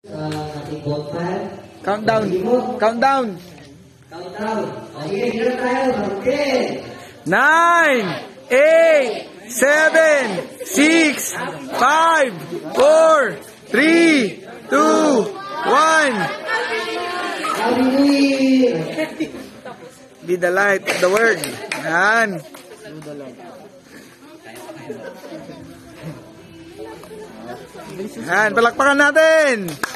sa ating. Countdown. Countdown. Countdown. Okay, dito tayo. Okay. Nine, eight, seven, six, five, four, three, two, one. Be the light of the world. Yan. Yan, palakpakan natin.